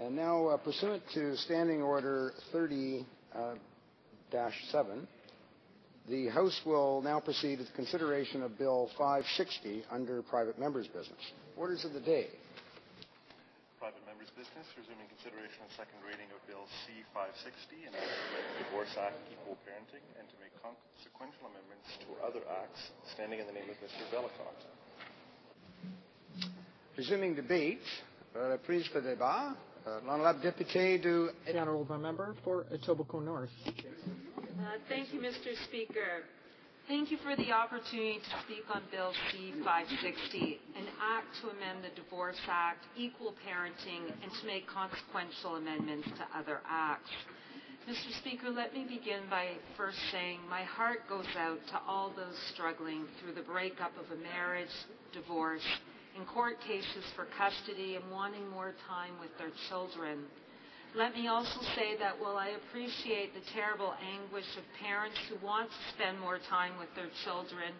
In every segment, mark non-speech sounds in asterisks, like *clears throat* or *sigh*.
And now, uh, pursuant to Standing Order 30 uh, 7, the House will now proceed with consideration of Bill 560 under private members' business. Orders of the day. Private members' business, resuming consideration of second reading of Bill C-560, an act to amend the Divorce Act, Equal Parenting, and to make consequential amendments to other acts, standing in the name of Mr. Vellacott. Resuming debate, uh, prise for débat, uh, L'honorable député du The honourable member for Etobicoke North. Uh, thank you, Mr. Speaker. Thank you for the opportunity to speak on Bill C-560, an act to amend the Divorce Act, Equal Parenting, and to make consequential amendments to other acts. Mr. Speaker, let me begin by first saying my heart goes out to all those struggling through the breakup of a marriage, divorce, in court cases for custody and wanting more time with their children. Let me also say that while I appreciate the terrible anguish of parents who want to spend more time with their children,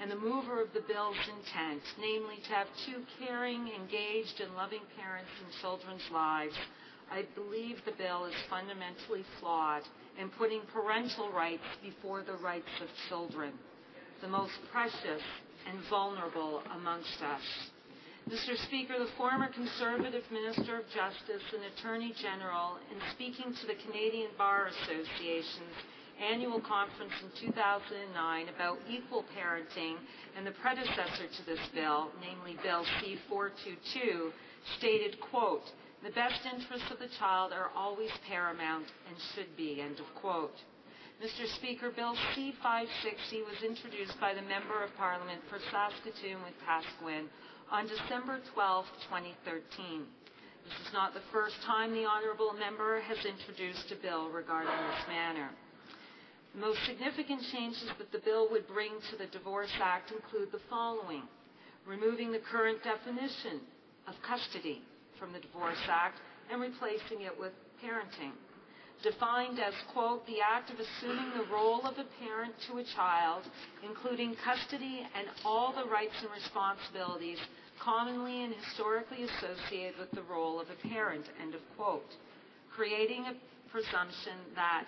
and the mover of the bill's intent, namely to have two caring, engaged, and loving parents in children's lives, I believe the bill is fundamentally flawed in putting parental rights before the rights of children, the most precious and vulnerable amongst us. Mr. Speaker, the former Conservative Minister of Justice and Attorney General, in speaking to the Canadian Bar Association's annual conference in 2009 about equal parenting and the predecessor to this bill, namely Bill C-422, stated, quote, the best interests of the child are always paramount and should be, end of quote. Mr. Speaker, Bill C-560 was introduced by the Member of Parliament for Saskatoon Wanuskewin on December 12, 2013. This is not the first time the Honourable Member has introduced a bill regarding this matter. The most significant changes that the bill would bring to the Divorce Act include the following. Removing the current definition of custody from the Divorce Act and replacing it with parenting defined as, quote, the act of assuming the role of a parent to a child, including custody and all the rights and responsibilities commonly and historically associated with the role of a parent, end of quote. Creating a presumption that,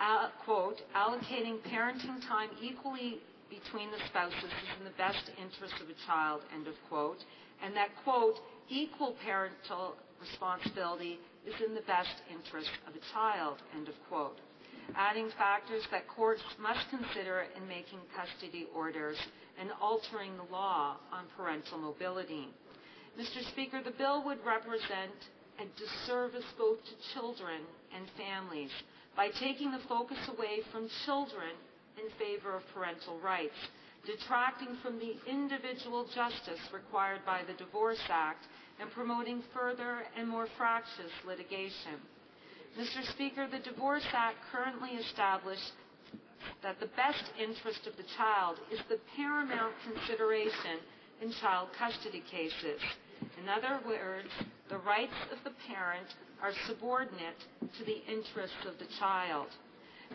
uh, quote, allocating parenting time equally between the spouses is in the best interest of a child, end of quote, and that, quote, equal parental responsibility is in the best interest of a child, end of quote. Adding factors that courts must consider in making custody orders and altering the law on parental mobility. Mr. Speaker, the bill would represent a disservice both to children and families by taking the focus away from children in favor of parental rights, detracting from the individual justice required by the Divorce Act and promoting further and more fractious litigation. Mr. Speaker, the Divorce Act currently established that the best interest of the child is the paramount consideration in child custody cases. In other words, the rights of the parent are subordinate to the interests of the child.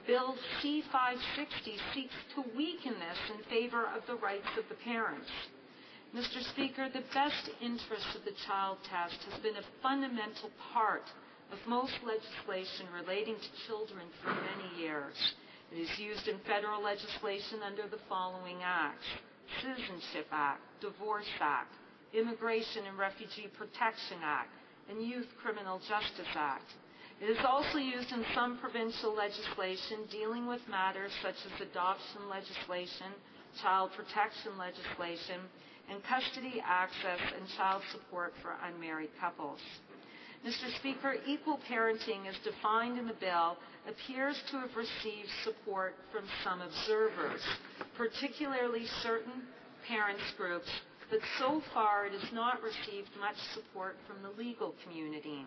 Bill C-560 seeks to weaken this in favor of the rights of the parents. Mr. Speaker, the best interest of the child test has been a fundamental part of most legislation relating to children for many years. It is used in federal legislation under the following acts Citizenship Act, Divorce Act, Immigration and Refugee Protection Act, and Youth Criminal Justice Act. It is also used in some provincial legislation dealing with matters such as adoption legislation, child protection legislation, and custody access and child support for unmarried couples. Mr. Speaker, equal parenting as defined in the bill appears to have received support from some observers, particularly certain parents groups, but so far it has not received much support from the legal community.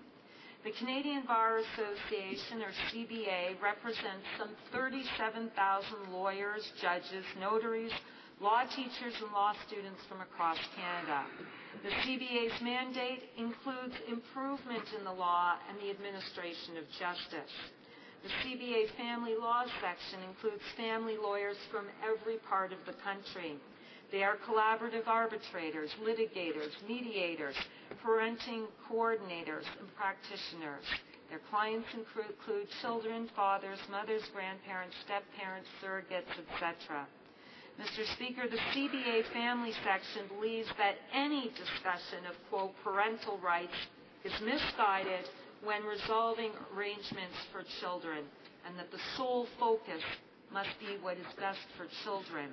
The Canadian Bar Association, or CBA, represents some 37,000 lawyers, judges, notaries, law teachers and law students from across Canada. The CBA's mandate includes improvement in the law and the administration of justice. The CBA Family Law section includes family lawyers from every part of the country. They are collaborative arbitrators, litigators, mediators, parenting coordinators and practitioners. Their clients include children, fathers, mothers, grandparents, step-parents, surrogates, etc. Mr. Speaker, the CBA family section believes that any discussion of, quote, parental rights is misguided when resolving arrangements for children, and that the sole focus must be what is best for children.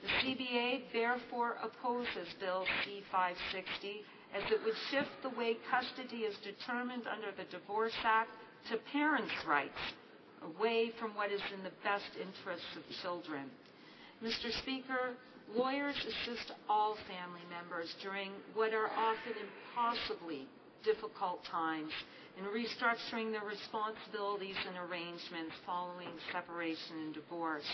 The CBA therefore opposes Bill C-560 as it would shift the way custody is determined under the Divorce Act to parents' rights, away from what is in the best interests of children. Mr. Speaker, lawyers assist all family members during what are often impossibly difficult times in restructuring their responsibilities and arrangements following separation and divorce.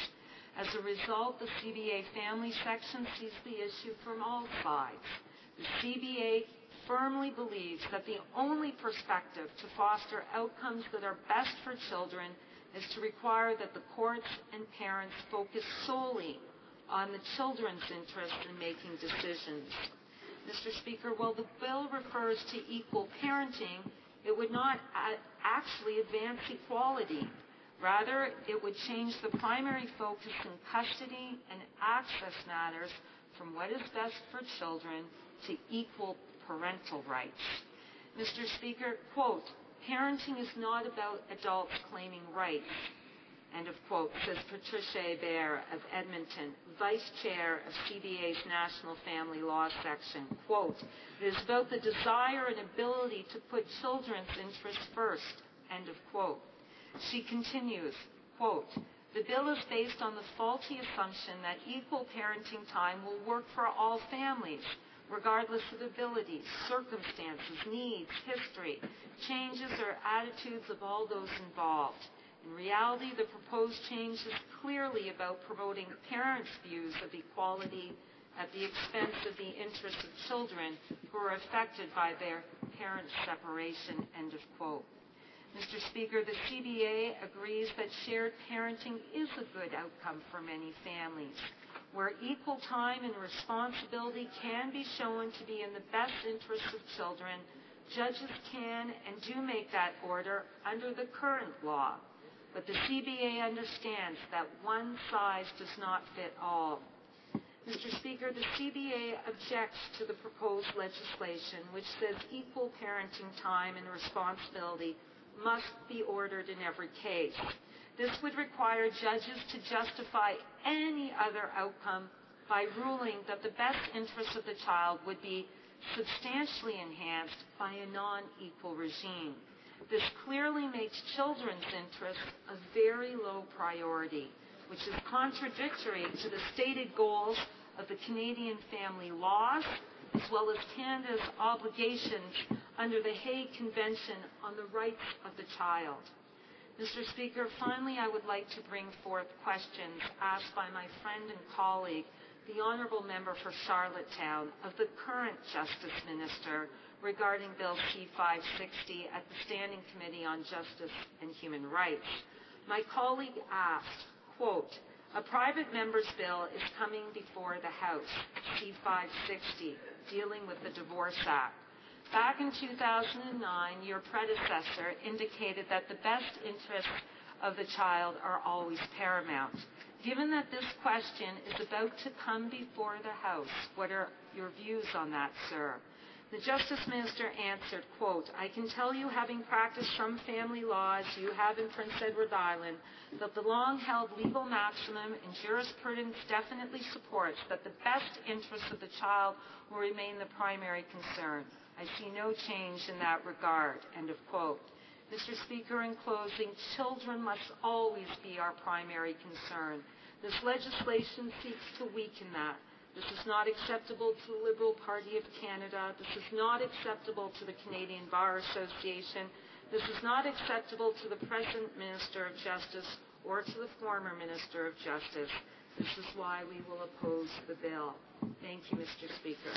As a result, the CBA family section sees the issue from all sides. The CBA firmly believes that the only perspective to foster outcomes that are best for children is to require that the courts and parents focus solely on the children's interest in making decisions. Mr. Speaker, while the bill refers to equal parenting, it would not actually advance equality. Rather, it would change the primary focus in custody and access matters from what is best for children to equal parental rights. Mr. Speaker, quote, parenting is not about adults claiming rights. End of quote, says Patricia Hebert of Edmonton, Vice Chair of CBA's National Family Law Section. Quote, it is about the desire and ability to put children's interests first. End of quote. She continues, quote, the bill is based on the faulty assumption that equal parenting time will work for all families regardless of abilities, circumstances, needs, history, changes, or attitudes of all those involved. In reality, the proposed change is clearly about promoting parents' views of equality at the expense of the interests of children who are affected by their parents' separation. End of quote. Mr. Speaker, the CBA agrees that shared parenting is a good outcome for many families where equal time and responsibility can be shown to be in the best interests of children, judges can and do make that order under the current law. But the CBA understands that one size does not fit all. Mr. Speaker, the CBA objects to the proposed legislation which says equal parenting time and responsibility must be ordered in every case. This would require judges to justify any other outcome by ruling that the best interest of the child would be substantially enhanced by a non-equal regime. This clearly makes children's interests a very low priority, which is contradictory to the stated goals of the Canadian family laws, as well as Canada's obligations under the Hague Convention on the Rights of the Child. Mr. Speaker, finally, I would like to bring forth questions asked by my friend and colleague, the Honourable Member for Charlottetown, of the current Justice Minister regarding Bill C-560 at the Standing Committee on Justice and Human Rights. My colleague asked, quote, a private member's bill is coming before the House, C-560, dealing with the Divorce Act. Back in 2009, your predecessor indicated that the best interests of the child are always paramount. Given that this question is about to come before the House, what are your views on that, sir? The Justice Minister answered, quote, I can tell you, having practiced some family law as you have in Prince Edward Island, that the long-held legal maximum in jurisprudence definitely supports that the best interests of the child will remain the primary concern. I see no change in that regard. End of quote. Mr. Speaker, in closing, children must always be our primary concern. This legislation seeks to weaken that. This is not acceptable to the Liberal Party of Canada. This is not acceptable to the Canadian Bar Association. This is not acceptable to the present Minister of Justice or to the former Minister of Justice. This is why we will oppose the bill. Thank you, Mr. Speaker.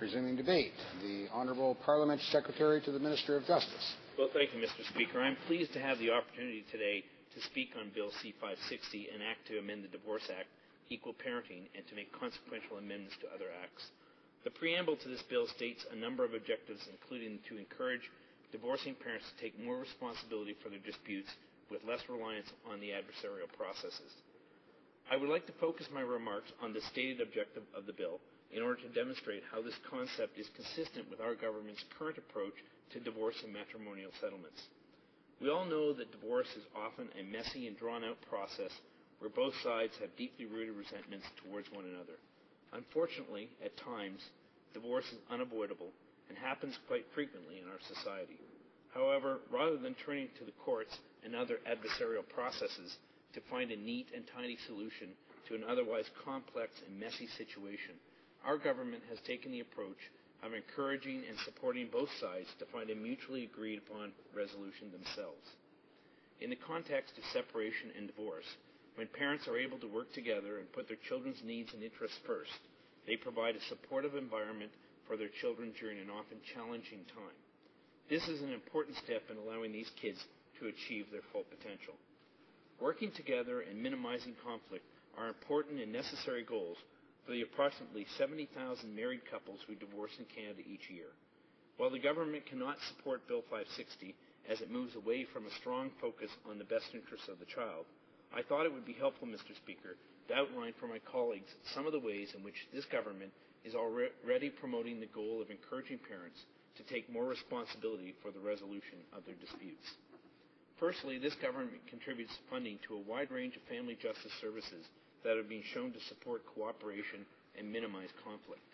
Resuming debate, the Honourable Parliament Secretary to the Minister of Justice. Well, thank you, Mr. Speaker. I'm pleased to have the opportunity today to speak on Bill C-560, an act to amend the Divorce Act, equal parenting, and to make consequential amendments to other acts. The preamble to this bill states a number of objectives, including to encourage divorcing parents to take more responsibility for their disputes with less reliance on the adversarial processes. I would like to focus my remarks on the stated objective of the bill in order to demonstrate how this concept is consistent with our government's current approach to divorce and matrimonial settlements. We all know that divorce is often a messy and drawn out process where both sides have deeply rooted resentments towards one another. Unfortunately, at times, divorce is unavoidable and happens quite frequently in our society. However, rather than turning to the courts and other adversarial processes to find a neat and tidy solution to an otherwise complex and messy situation, our government has taken the approach of encouraging and supporting both sides to find a mutually agreed upon resolution themselves. In the context of separation and divorce, when parents are able to work together and put their children's needs and interests first, they provide a supportive environment for their children during an often challenging time. This is an important step in allowing these kids to achieve their full potential. Working together and minimizing conflict are important and necessary goals for the approximately 70,000 married couples who divorce in Canada each year. While the government cannot support Bill 560 as it moves away from a strong focus on the best interests of the child, I thought it would be helpful, Mr. Speaker, to outline for my colleagues some of the ways in which this government is already promoting the goal of encouraging parents to take more responsibility for the resolution of their disputes. Firstly, this government contributes funding to a wide range of family justice services that have been shown to support cooperation and minimize conflict.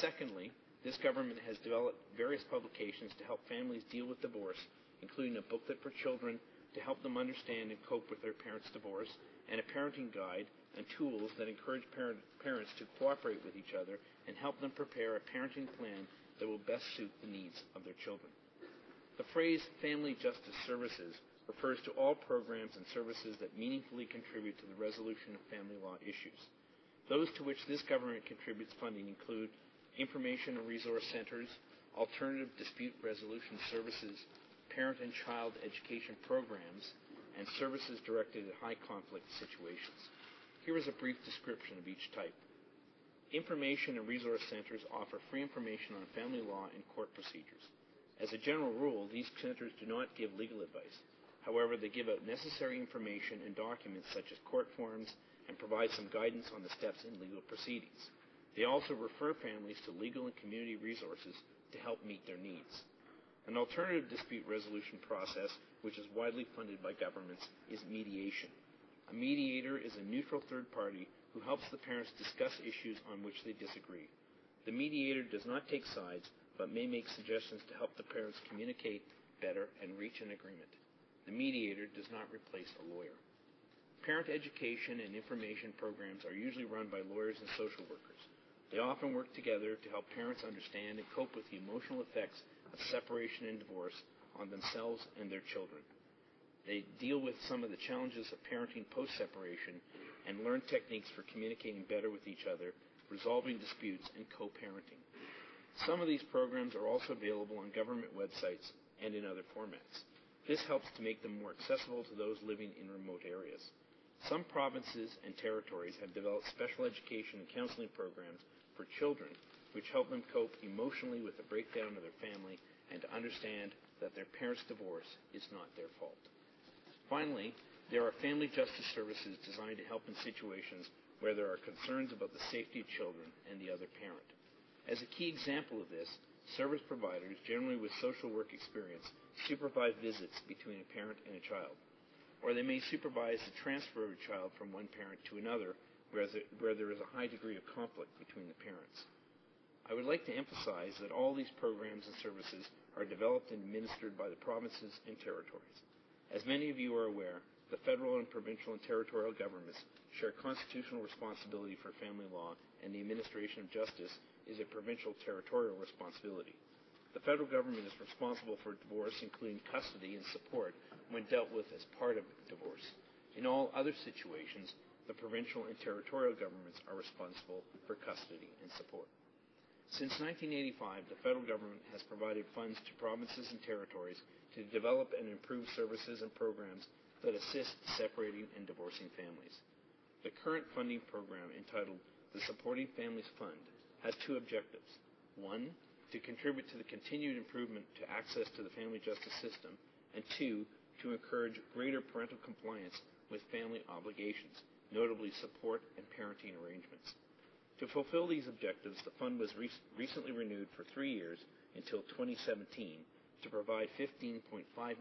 Secondly, this government has developed various publications to help families deal with divorce, including a booklet for children to help them understand and cope with their parents' divorce, and a parenting guide and tools that encourage parent, parents to cooperate with each other and help them prepare a parenting plan that will best suit the needs of their children. The phrase family justice services refers to all programs and services that meaningfully contribute to the resolution of family law issues. Those to which this government contributes funding include information and resource centers, alternative dispute resolution services, parent and child education programs, and services directed at high conflict situations. Here is a brief description of each type. Information and resource centers offer free information on family law and court procedures. As a general rule, these centers do not give legal advice. However, they give out necessary information and documents such as court forms and provide some guidance on the steps in legal proceedings. They also refer families to legal and community resources to help meet their needs. An alternative dispute resolution process, which is widely funded by governments, is mediation. A mediator is a neutral third party who helps the parents discuss issues on which they disagree. The mediator does not take sides, but may make suggestions to help the parents communicate better and reach an agreement. The mediator does not replace a lawyer. Parent education and information programs are usually run by lawyers and social workers. They often work together to help parents understand and cope with the emotional effects of separation and divorce on themselves and their children. They deal with some of the challenges of parenting post separation and learn techniques for communicating better with each other, resolving disputes, and co parenting. Some of these programs are also available on government websites and in other formats. This helps to make them more accessible to those living in remote areas. Some provinces and territories have developed special education and counseling programs for children which help them cope emotionally with the breakdown of their family and to understand that their parents' divorce is not their fault. Finally, there are family justice services designed to help in situations where there are concerns about the safety of children and the other parent. As a key example of this, service providers, generally with social work experience, supervise visits between a parent and a child. Or they may supervise the transfer of a child from one parent to another where, there is a high degree of conflict between the parents. I would like to emphasize that all these programs and services are developed and administered by the provinces and territories. As many of you are aware, the federal and provincial and territorial governments share constitutional responsibility for family law, and the administration of justice is a provincial territorial responsibility. The federal government is responsible for divorce, including custody and support, when dealt with as part of divorce. In all other situations, the provincial and territorial governments are responsible for custody and support. Since 1985, the federal government has provided funds to provinces and territories to develop and improve services and programs that assist separating and divorcing families. The current funding program entitled the Supporting Families Fund has two objectives. One, to contribute to the continued improvement to access to the family justice system, and two, to encourage greater parental compliance with family obligations, notably support and parenting arrangements. To fulfill these objectives, the fund was re- recently renewed for three years until 2017 to provide $15.5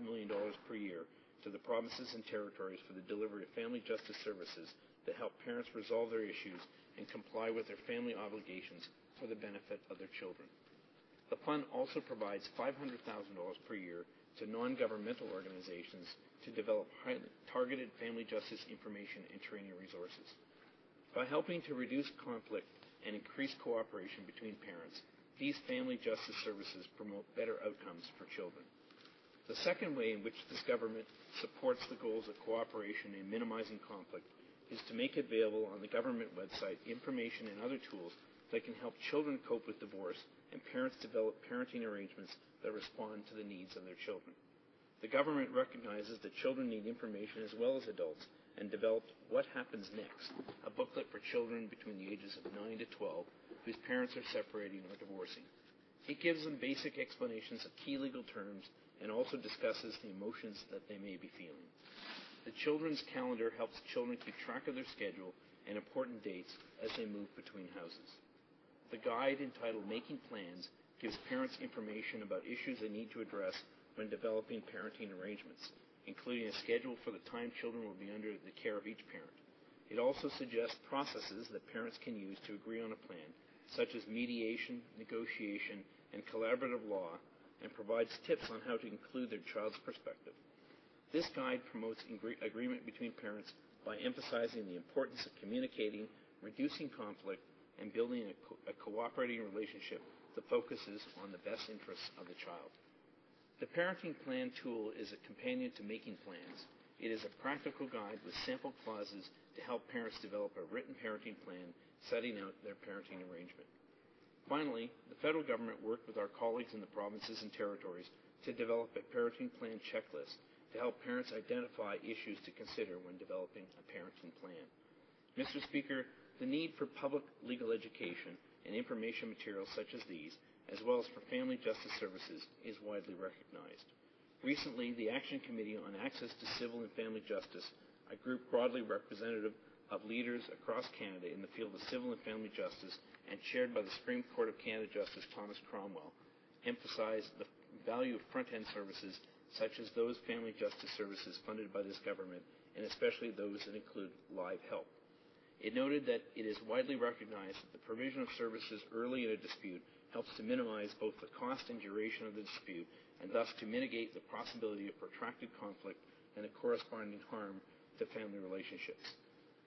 million per year to the provinces and territories for the delivery of family justice services that help parents resolve their issues and comply with their family obligations for the benefit of their children. The fund also provides $500,000 per year to non-governmental organizations to develop highly targeted family justice information and training resources. By helping to reduce conflict and increase cooperation between parents, these family justice services promote better outcomes for children. The second way in which this government supports the goals of cooperation and minimizing conflict is to make available on the government website information and other tools that can help children cope with divorce and parents develop parenting arrangements that respond to the needs of their children. The government recognizes that children need information as well as adults and developed What Happens Next, a booklet for children between the ages of 9 to 12 whose parents are separating or divorcing. It gives them basic explanations of key legal terms and also discusses the emotions that they may be feeling. The children's calendar helps children keep track of their schedule and important dates as they move between houses. The guide entitled Making Plans gives parents information about issues they need to address when developing parenting arrangements, including a schedule for the time children will be under the care of each parent. It also suggests processes that parents can use to agree on a plan, such as mediation, negotiation, and collaborative law, and provides tips on how to include their child's perspective. This guide promotes agreement between parents by emphasizing the importance of communicating, reducing conflict, and building a, co- a cooperating relationship that focuses on the best interests of the child. The Parenting Plan tool is a companion to Making Plans. It is a practical guide with sample clauses to help parents develop a written parenting plan setting out their parenting arrangement. Finally, the federal government worked with our colleagues in the provinces and territories to develop a parenting plan checklist to help parents identify issues to consider when developing a parenting plan. Mr. Speaker, the need for public legal education and information materials such as these, as well as for family justice services, is widely recognized. Recently, the Action Committee on Access to Civil and Family Justice, a group broadly representative of leaders across Canada in the field of civil and family justice and chaired by the Supreme Court of Canada Justice Thomas Cromwell, emphasized the value of front-end services such as those family justice services funded by this government, and especially those that include live help. It noted that it is widely recognized that the provision of services early in a dispute helps to minimize both the cost and duration of the dispute, and thus to mitigate the possibility of protracted conflict and the corresponding harm to family relationships.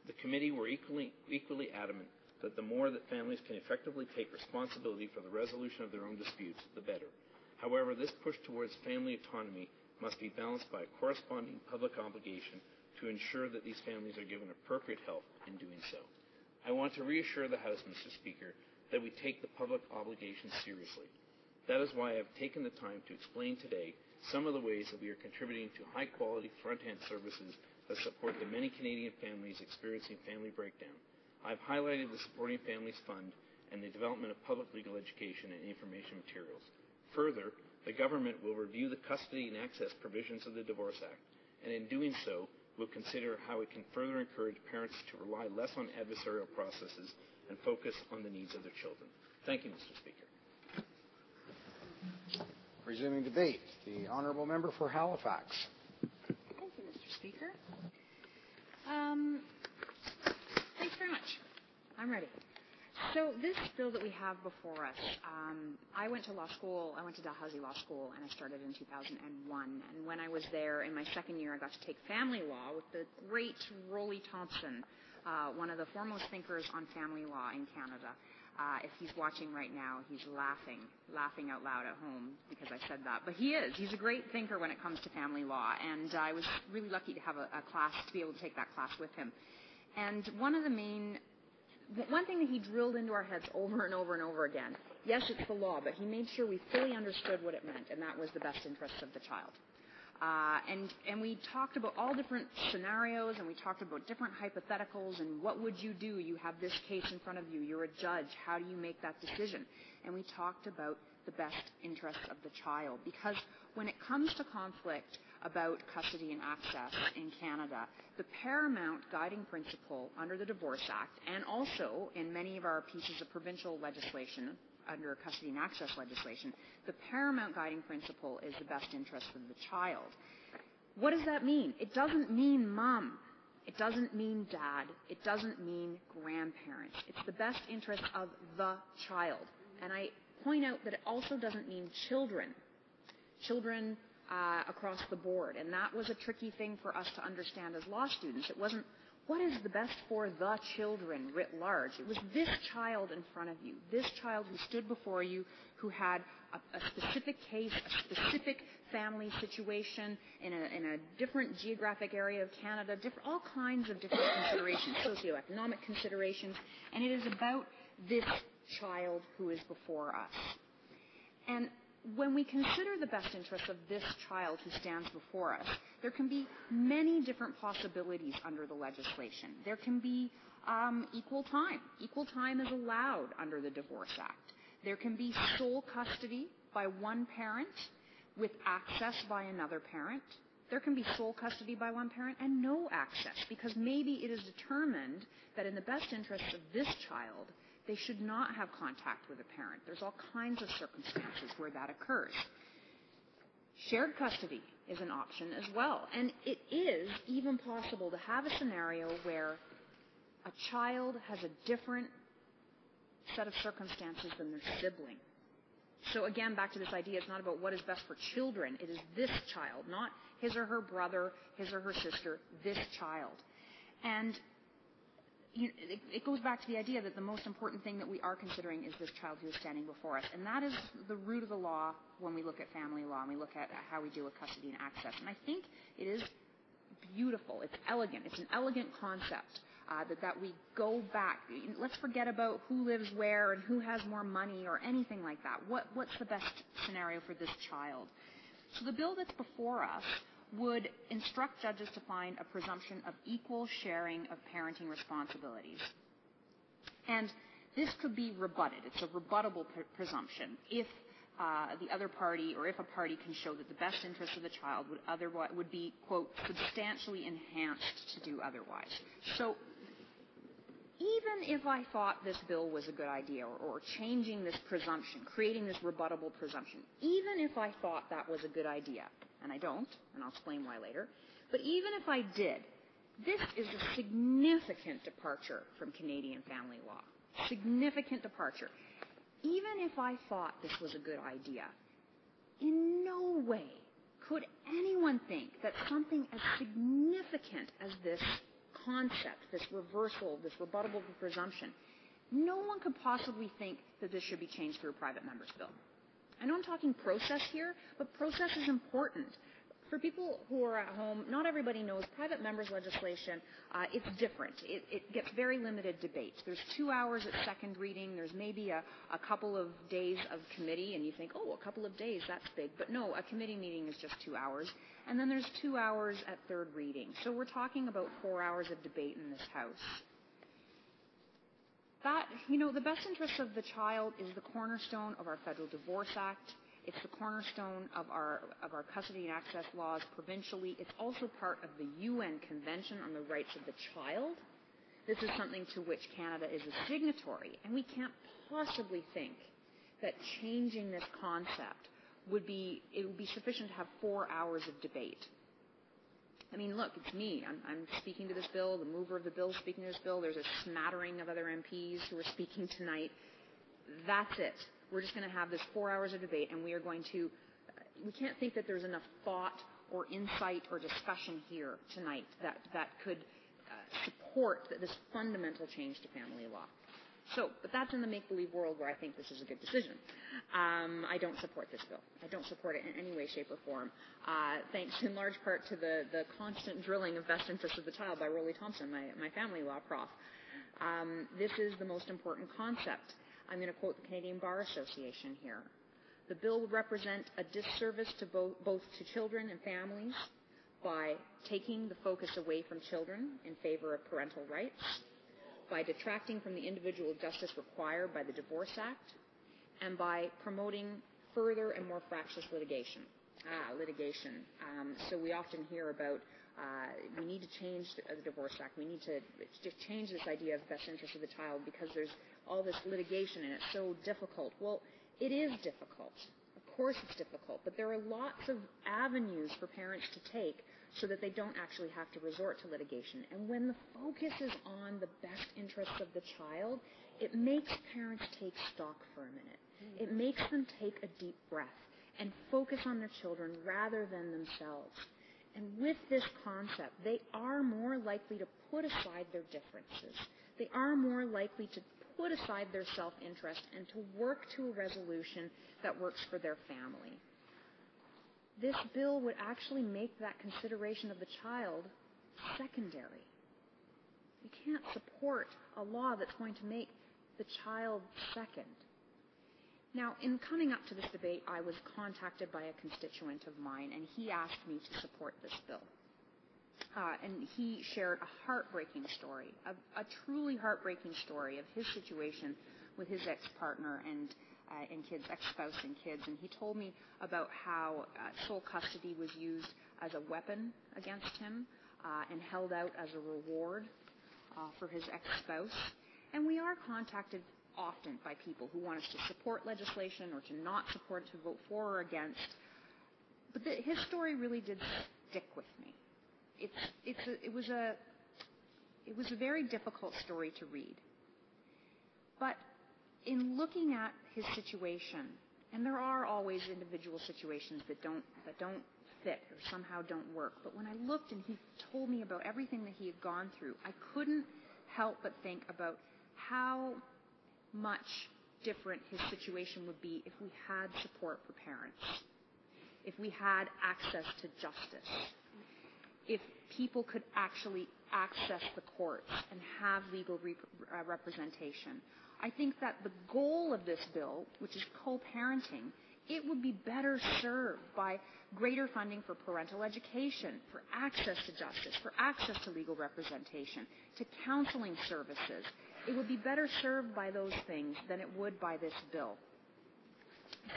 The committee were equally, equally adamant that the more that families can effectively take responsibility for the resolution of their own disputes, the better. However, this push towards family autonomy must be balanced by a corresponding public obligation to ensure that these families are given appropriate help in doing so. I want to reassure the House, Mr. Speaker, that we take the public obligation seriously. That is why I've taken the time to explain today some of the ways that we are contributing to high quality front end services that support the many Canadian families experiencing family breakdown. I've highlighted the Supporting Families Fund and the development of public legal education and information materials. Further, the government will review the custody and access provisions of the Divorce Act, and in doing so, will consider how it can further encourage parents to rely less on adversarial processes and focus on the needs of their children. Thank you, Mr. Speaker. Resuming debate, the honourable member for Halifax. Thank you, Mr. Speaker. Um, thanks very much. I'm ready. So this bill that we have before us, um, I went to law school. I went to Dalhousie Law School, and I started in 2001. And when I was there in my second year, I got to take family law with the great Rollie Thompson, uh, one of the foremost thinkers on family law in Canada. Uh, if he's watching right now, he's laughing, laughing out loud at home because I said that. But he is. He's a great thinker when it comes to family law, and I was really lucky to have a, a class to be able to take that class with him. And one of the main one thing that he drilled into our heads over and over and over again yes, it's the law, but he made sure we fully understood what it meant, and that was the best interests of the child. Uh, and, and we talked about all different scenarios and we talked about different hypotheticals and what would you do? You have this case in front of you. You're a judge. How do you make that decision? And we talked about the best interests of the child because when it comes to conflict about custody and access in Canada, the paramount guiding principle under the Divorce Act and also in many of our pieces of provincial legislation under custody and access legislation, the paramount guiding principle is the best interest of the child. What does that mean? It doesn't mean mom. It doesn't mean dad. It doesn't mean grandparents. It's the best interest of the child. And I point out that it also doesn't mean children. Children uh, across the board. And that was a tricky thing for us to understand as law students. It wasn't what is the best for the children writ large? It was this child in front of you, this child who stood before you, who had a, a specific case, a specific family situation in a, in a different geographic area of Canada, different, all kinds of different considerations, socioeconomic considerations, and it is about this child who is before us. And when we consider the best interests of this child who stands before us, there can be many different possibilities under the legislation. There can be um, equal time. Equal time is allowed under the Divorce Act. There can be sole custody by one parent with access by another parent. There can be sole custody by one parent and no access because maybe it is determined that in the best interests of this child, they should not have contact with a parent. There's all kinds of circumstances where that occurs. Shared custody is an option as well. And it is even possible to have a scenario where a child has a different set of circumstances than their sibling. So again, back to this idea, it's not about what is best for children. It is this child, not his or her brother, his or her sister, this child. And you, it, it goes back to the idea that the most important thing that we are considering is this child who is standing before us. And that is the root of the law when we look at family law and we look at how we deal with custody and access. And I think it is beautiful. It's elegant. It's an elegant concept. Uh, that, that we go back. Let's forget about who lives where and who has more money or anything like that. What, what's the best scenario for this child? So the bill that's before us would instruct judges to find a presumption of equal sharing of parenting responsibilities. And this could be rebutted. It's a rebuttable presumption if uh, the other party or if a party can show that the best interest of the child would otherwise would be quote substantially enhanced to do otherwise. So even if I thought this bill was a good idea or, or changing this presumption, creating this rebuttable presumption, even if I thought that was a good idea, and I don't, and I'll explain why later. But even if I did, this is a significant departure from Canadian family law. Significant departure. Even if I thought this was a good idea, in no way could anyone think that something as significant as this concept, this reversal, this rebuttable presumption, no one could possibly think that this should be changed through a private member's bill. I know I'm talking process here, but process is important. For people who are at home, not everybody knows private members legislation. Uh, it's different. It, it, gets very limited debate. There's two hours at second reading. There's maybe a, a couple of days of committee, and you think, oh, a couple of days, that's big. But no, a committee meeting is just two hours. And then there's two hours at third reading. So we're talking about four hours of debate in this House that, you know, the best interests of the child is the cornerstone of our Federal Divorce Act. It's the cornerstone of our, of our custody and access laws provincially. It's also part of the UN Convention on the Rights of the Child. This is something to which Canada is a signatory, and we can't possibly think that changing this concept would be, it would be sufficient to have four hours of debate. I mean, look, it's me. I'm, I'm speaking to this bill. The mover of the bill is speaking to this bill. There's a smattering of other MPs who are speaking tonight. That's it. We're just going to have this four hours of debate, and we are going to. We can't think that there's enough thought or insight or discussion here tonight that that could uh, support this fundamental change to family law. So, but that's in the make-believe world where I think this is a good decision. Um, I don't support this bill. I don't support it in any way, shape, or form. Uh, thanks in large part to the, the constant drilling of best interests of the child by Rollie Thompson, my, my family law prof. Um, this is the most important concept. I'm going to quote the Canadian Bar Association here. The bill would represent a disservice to both, both to children and families by taking the focus away from children in favor of parental rights, by detracting from the individual justice required by the Divorce Act, and by promoting further and more fractious litigation. Ah, litigation. Um, so we often hear about uh, we need to change the, the Divorce Act. We need to just change this idea of best interest of the child because there's all this litigation and it's so difficult. Well, it is difficult. Of course it's difficult, but there are lots of avenues for parents to take so that they don't actually have to resort to litigation. And when the focus is on the best interests of the child, it makes parents take stock for a minute. It makes them take a deep breath and focus on their children rather than themselves. And with this concept, they are more likely to put aside their differences. They are more likely to put aside their self-interest and to work to a resolution that works for their family. This bill would actually make that consideration of the child secondary. You can't support a law that's going to make the child second. Now, in coming up to this debate, I was contacted by a constituent of mine, and he asked me to support this bill. Uh, and he shared a heartbreaking story, a, a, truly heartbreaking story of his situation with his ex-partner and uh, and kids, ex-spouse and kids. And he told me about how uh, sole custody was used as a weapon against him uh, and held out as a reward uh, for his ex-spouse. And we are contacted often by people who want us to support legislation or to not support, to vote for or against. But the, his story really did stick with me. It's, it's a, it was a it was a very difficult story to read. But in looking at his situation, and there are always individual situations that don't that don't fit or somehow don't work. But when I looked and he told me about everything that he had gone through, I couldn't help but think about how much different his situation would be if we had support for parents, if we had access to justice, if people could actually access the courts and have legal rep- uh, representation. I think that the goal of this bill, which is co-parenting, it would be better served by greater funding for parental education, for access to justice, for access to legal representation, to counseling services, it would be better served by those things than it would by this bill.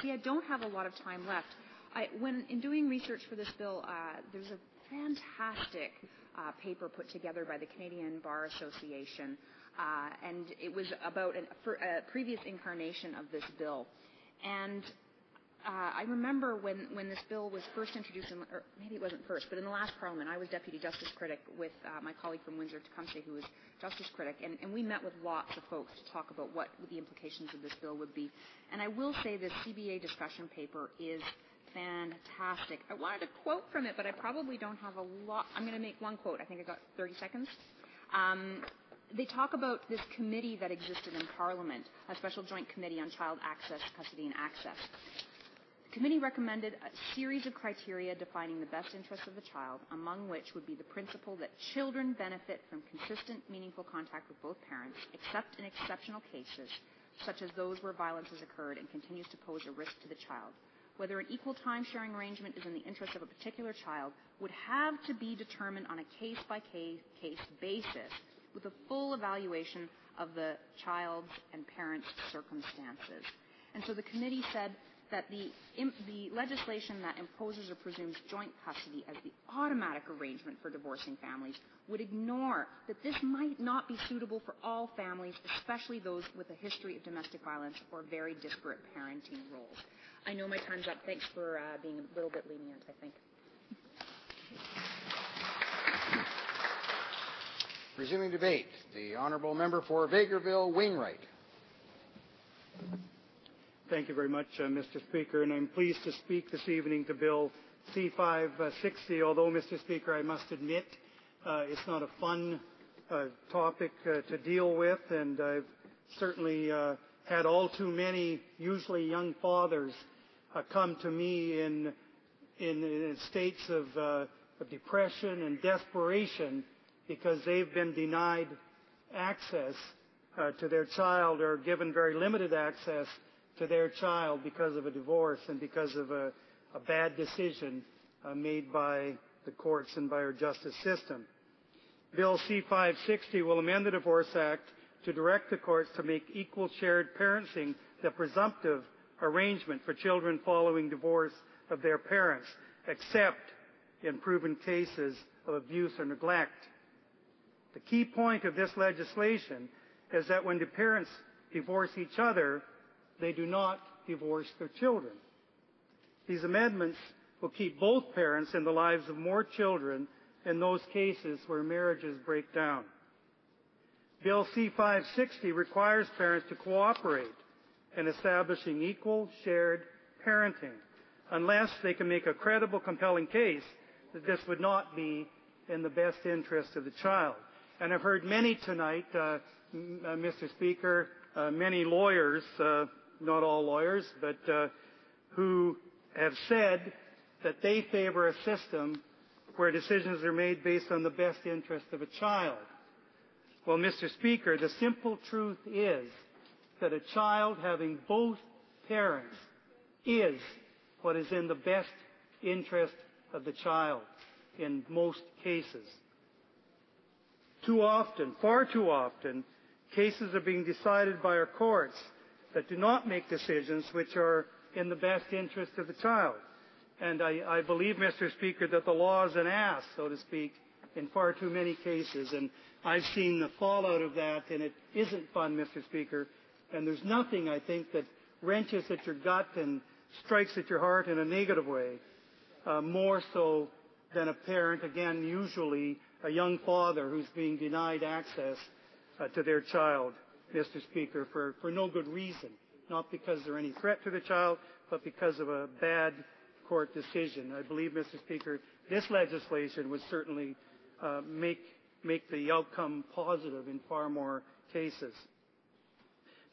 See, I don't have a lot of time left. I, when in doing research for this bill, uh, there's a fantastic uh, paper put together by the Canadian Bar Association, uh, and it was about an, a previous incarnation of this bill. And uh, I remember when, when this bill was first introduced, in, or maybe it wasn't first, but in the last Parliament, I was Deputy Justice Critic with uh, my colleague from Windsor, Tecumseh, who was Justice Critic, and, and we met with lots of folks to talk about what the implications of this bill would be. And I will say this CBA discussion paper is fantastic. I wanted to quote from it, but I probably don't have a lot. I'm going to make one quote. I think I got 30 seconds. Um, they talk about this committee that existed in Parliament, a special joint committee on child access, custody, and access. The committee recommended a series of criteria defining the best interests of the child, among which would be the principle that children benefit from consistent, meaningful contact with both parents, except in exceptional cases, such as those where violence has occurred and continues to pose a risk to the child. Whether an equal time sharing arrangement is in the interest of a particular child would have to be determined on a case by case basis with a full evaluation of the child's and parents' circumstances. And so the committee said that the, the legislation that imposes or presumes joint custody as the automatic arrangement for divorcing families would ignore that this might not be suitable for all families, especially those with a history of domestic violence or very disparate parenting roles. I know my time's up. Thanks for uh, being a little bit lenient, I think. Resuming debate, the honourable member for Vegreville Wainwright. Thank you very much, uh, Mr. Speaker, and I'm pleased to speak this evening to Bill C-560, although, Mr. Speaker, I must admit uh, it's not a fun uh, topic to deal with, and I've certainly had all too many, usually young fathers, come to me in, states of depression and desperation because they've been denied access to their child or given very limited access to their child because of a divorce and because of a, a bad decision uh, made by the courts and by our justice system. Bill C-560 will amend the Divorce Act to direct the courts to make equal shared parenting the presumptive arrangement for children following divorce of their parents, except in proven cases of abuse or neglect. The key point of this legislation is that when the parents divorce each other, they do not divorce their children. These amendments will keep both parents in the lives of more children in those cases where marriages break down. Bill C-560 requires parents to cooperate in establishing equal shared parenting unless they can make a credible, compelling case that this would not be in the best interest of the child. And I've heard many tonight, uh, Mr. Uh, Speaker, uh, many lawyers, uh, not all lawyers, but uh, who have said that they favor a system where decisions are made based on the best interest of a child. Well, Mr. Speaker, the simple truth is that a child having both parents is what is in the best interest of the child in most cases. Too often, far too often, cases are being decided by our courts that do not make decisions which are in the best interest of the child. And I, I believe, Mr. Speaker, that the law is an ass, so to speak, in far too many cases. And I've seen the fallout of that, and it isn't fun, Mr. Speaker. And there's nothing, I think, that wrenches at your gut and strikes at your heart in a negative way, uh, more so than a parent, again, usually a young father who's being denied access uh, to their child, Mr. Speaker, for, for no good reason. Not because they're any threat to the child, but because of a bad court decision. I believe, Mr. Speaker, this legislation would certainly uh, make, make the outcome positive in far more cases.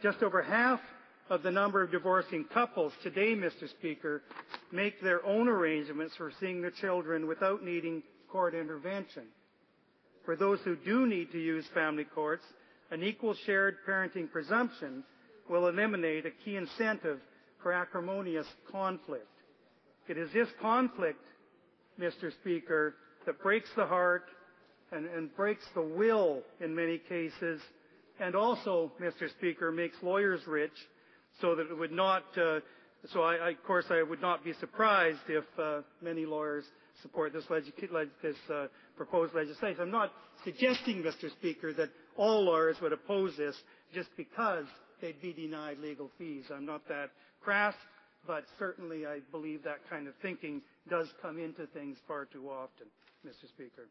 Just over half of the number of divorcing couples today, Mr. Speaker, make their own arrangements for seeing their children without needing court intervention. For those who do need to use family courts, an equal shared parenting presumption will eliminate a key incentive for acrimonious conflict. It is this conflict, Mr. Speaker, that breaks the heart and, and breaks the will in many cases, and also, Mr. Speaker, makes lawyers rich so that it would not, uh, so I, I, of course I would not be surprised if uh, many lawyers support this, this uh, proposed legislation. I'm not suggesting, Mr. Speaker, that all lawyers would oppose this just because they'd be denied legal fees. I'm not that crass, but certainly I believe that kind of thinking does come into things far too often, Mr. Speaker.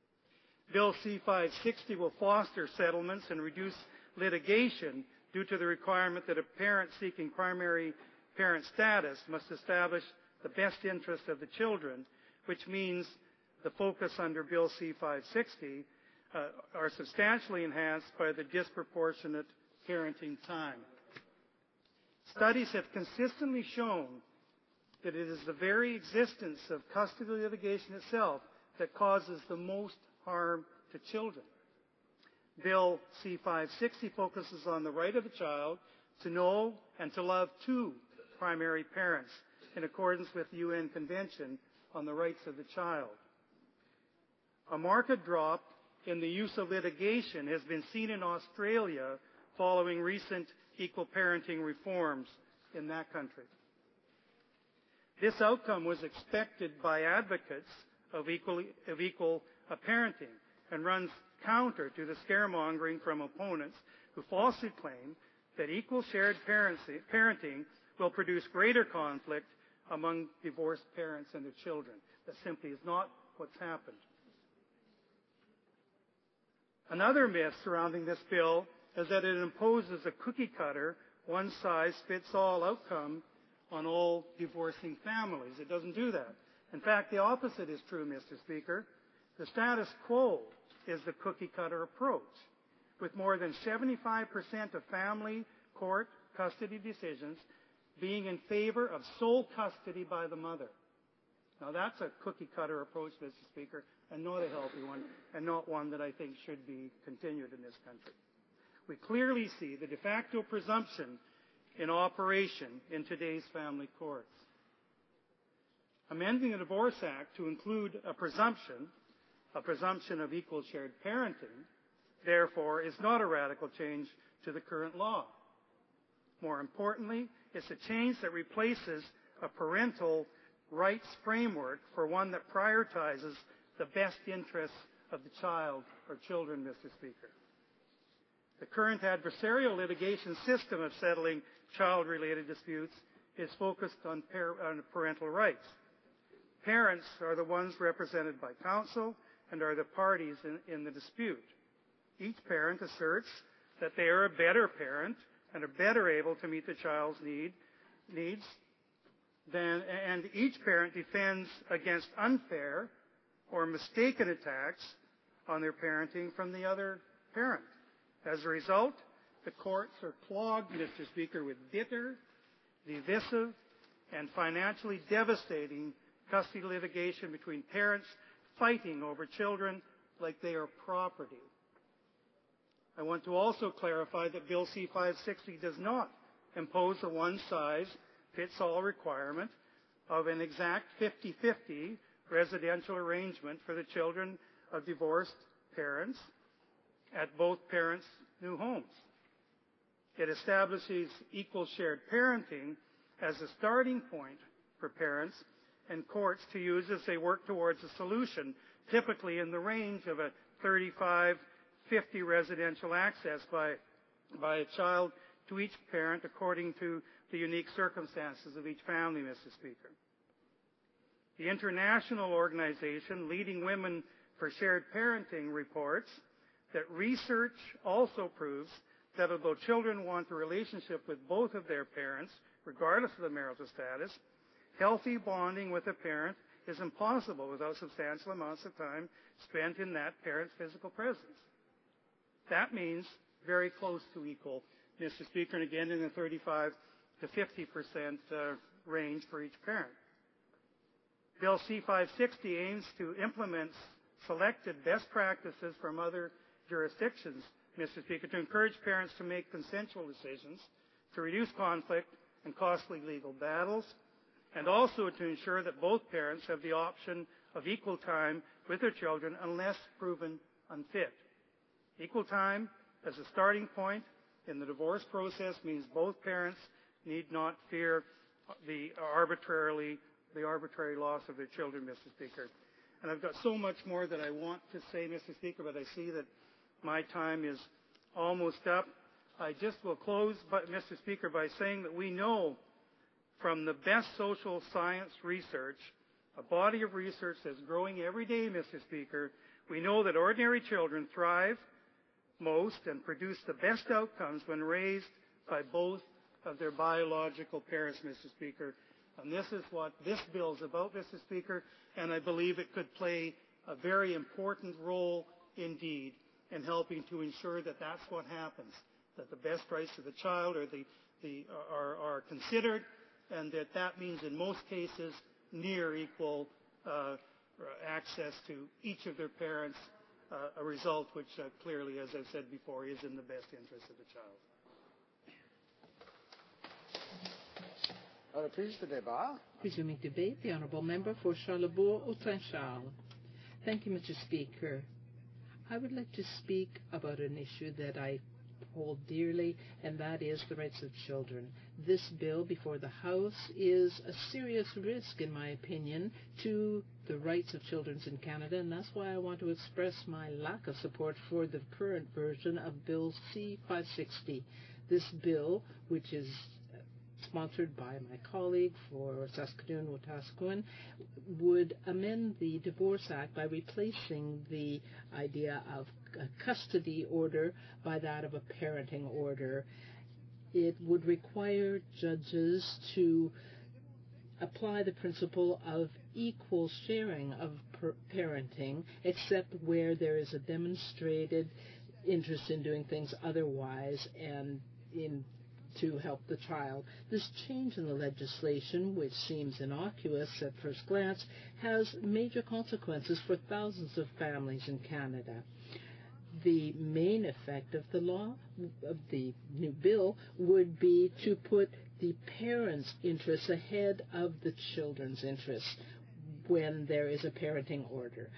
Bill C-560 will foster settlements and reduce litigation due to the requirement that a parent seeking primary parent status must establish the best interest of the children, which means the focus under Bill C-560 uh, are substantially enhanced by the disproportionate parenting time. Studies have consistently shown that it is the very existence of custody litigation itself that causes the most harm to children. Bill C-560 focuses on the right of the child to know and to love two primary parents in accordance with the UN Convention on the Rights of the Child. A marked drop in the use of litigation has been seen in Australia following recent equal parenting reforms in that country. This outcome was expected by advocates of equal, of equal uh, parenting and runs counter to the scaremongering from opponents who falsely claim that equal shared parenting will produce greater conflict among divorced parents and their children. That simply is not what's happened. Another myth surrounding this bill is that it imposes a cookie cutter, one size fits all outcome on all divorcing families. It doesn't do that. In fact, the opposite is true, Mr. Speaker. The status quo is the cookie cutter approach, with more than 75% of family court custody decisions being in favor of sole custody by the mother. Now that's a cookie cutter approach, Mr. Speaker, and not a healthy one, and not one that I think should be continued in this country. We clearly see the de facto presumption in operation in today's family courts. Amending the Divorce Act to include a presumption, a presumption of equal shared parenting, therefore, is not a radical change to the current law. More importantly, it's a change that replaces a parental rights framework for one that prioritizes the best interests of the child or children, Mr. Speaker. The current adversarial litigation system of settling child-related disputes is focused on, par- on parental rights. Parents are the ones represented by counsel and are the parties in, in the dispute. Each parent asserts that they are a better parent and are better able to meet the child's need, needs than, and each parent defends against unfair or mistaken attacks on their parenting from the other parent. As a result, the courts are clogged, Mr. Speaker, with bitter, divisive, and financially devastating custody litigation between parents fighting over children like they are property. I want to also clarify that Bill C-560 does not impose a one-size-fits-all requirement of an exact 50-50 residential arrangement for the children of divorced parents at both parents' new homes. It establishes equal shared parenting as a starting point for parents and courts to use as they work towards a solution, typically in the range of a 35 50 residential access by, by a child to each parent according to the unique circumstances of each family, Mr. Speaker. The international organization Leading Women for Shared Parenting reports that research also proves that although children want a relationship with both of their parents, regardless of the marital status, healthy bonding with a parent is impossible without substantial amounts of time spent in that parent's physical presence. That means very close to equal, Mr. Speaker, and again in the 35 to 50 percent uh, range for each parent. Bill C-560 aims to implement selected best practices from other jurisdictions, Mr. Speaker, to encourage parents to make consensual decisions, to reduce conflict and costly legal battles, and also to ensure that both parents have the option of equal time with their children unless proven unfit. Equal time as a starting point in the divorce process means both parents need not fear the arbitrarily the arbitrary loss of their children, Mr. Speaker. And I've got so much more that I want to say, Mr. Speaker, but I see that my time is almost up. I just will close, Mr. Speaker, by saying that we know from the best social science research, a body of research that's growing every day, Mr. Speaker, we know that ordinary children thrive most and produce the best outcomes when raised by both of their biological parents, Mr. Speaker. And this is what this bill is about, Mr. Speaker, and I believe it could play a very important role indeed in helping to ensure that that's what happens, that the best rights of the child are, the, the, are, are considered, and that that means in most cases near equal uh, access to each of their parents uh, a result which uh, clearly, as I've said before, is in the best interest of the child. Resuming debate, the Honourable Member for Charlesbourg-Haute-Saint-Charles. Thank you, Mr. Speaker. I would like to speak about an issue that I hold dearly, and that is the rights of children. This bill before the House is a serious risk, in my opinion, to the rights of children in Canada, and that's why I want to express my lack of support for the current version of Bill C-560. This bill, which is sponsored by my colleague for Saskatoon-Wanuskewin, would amend the Divorce Act by replacing the idea of a custody order by that of a parenting order. It would require judges to apply the principle of equal sharing of parenting, except where there is a demonstrated interest in doing things otherwise and in to help the child. This change in the legislation, which seems innocuous at first glance, has major consequences for thousands of families in Canada. the main effect of the law, of the new bill, would be to put the parents' interests ahead of the children's interests when there is a parenting order.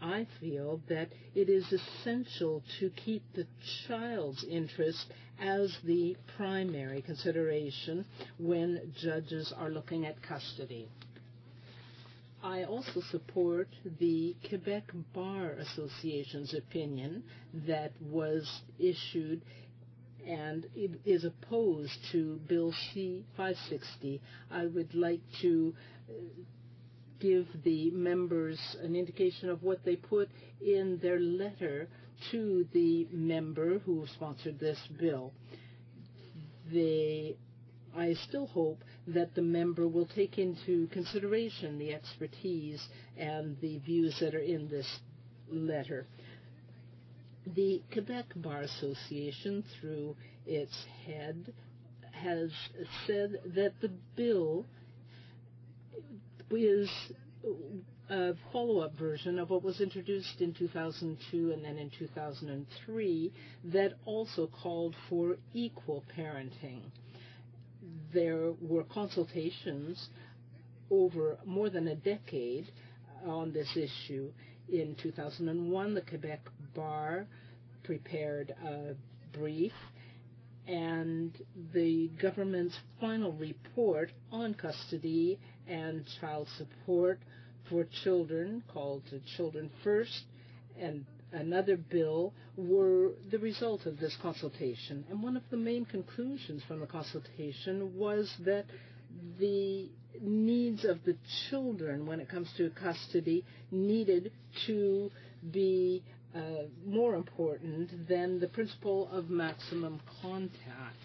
I feel that it is essential to keep the child's interest as the primary consideration when judges are looking at custody. I also support the Quebec Bar Association's opinion that was issued and is opposed to Bill C-560. I would like to uh, give the members an indication of what they put in their letter to the member who sponsored this bill. They, I still hope that the member will take into consideration the expertise and the views that are in this letter. The Quebec Bar Association, through its head, has said that the bill is a follow-up version of what was introduced in 2002 and then in 2003 that also called for equal parenting. There were consultations over more than a decade on this issue. In 2001, the Quebec Bar prepared a brief and the government's final report on custody and child support for children called the Children First and another bill were the result of this consultation. And one of the main conclusions from the consultation was that the needs of the children when it comes to custody needed to be uh, more important than the principle of maximum contact.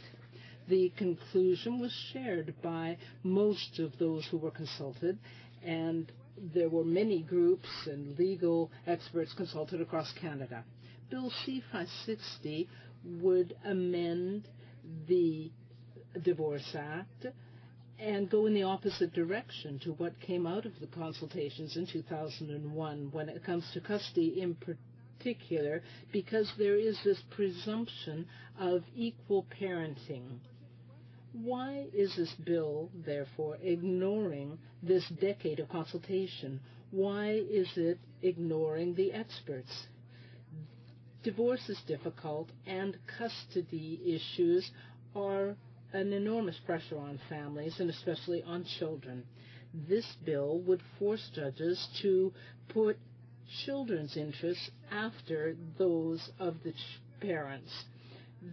The conclusion was shared by most of those who were consulted, and there were many groups and legal experts consulted across Canada. Bill C-560 would amend the Divorce Act and go in the opposite direction to what came out of the consultations in 2001 when it comes to custody in particular, because there is this presumption of equal parenting. Why is this bill, therefore, ignoring this decade of consultation? Why is it ignoring the experts? Divorce is difficult, and custody issues are an enormous pressure on families and especially on children. This bill would force judges to put children's interests after those of the parents.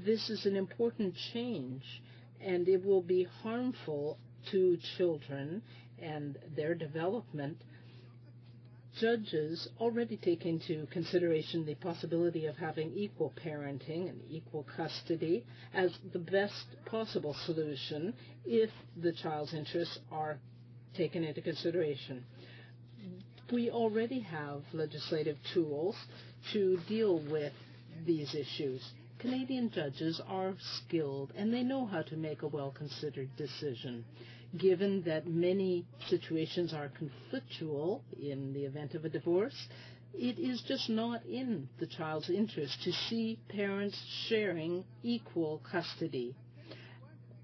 This is an important change and it will be harmful to children and their development. Judges already take into consideration the possibility of having equal parenting and equal custody as the best possible solution if the child's interests are taken into consideration. We already have legislative tools to deal with these issues. Canadian judges are skilled and they know how to make a well-considered decision. Given that many situations are conflictual in the event of a divorce, it is just not in the child's interest to see parents sharing equal custody.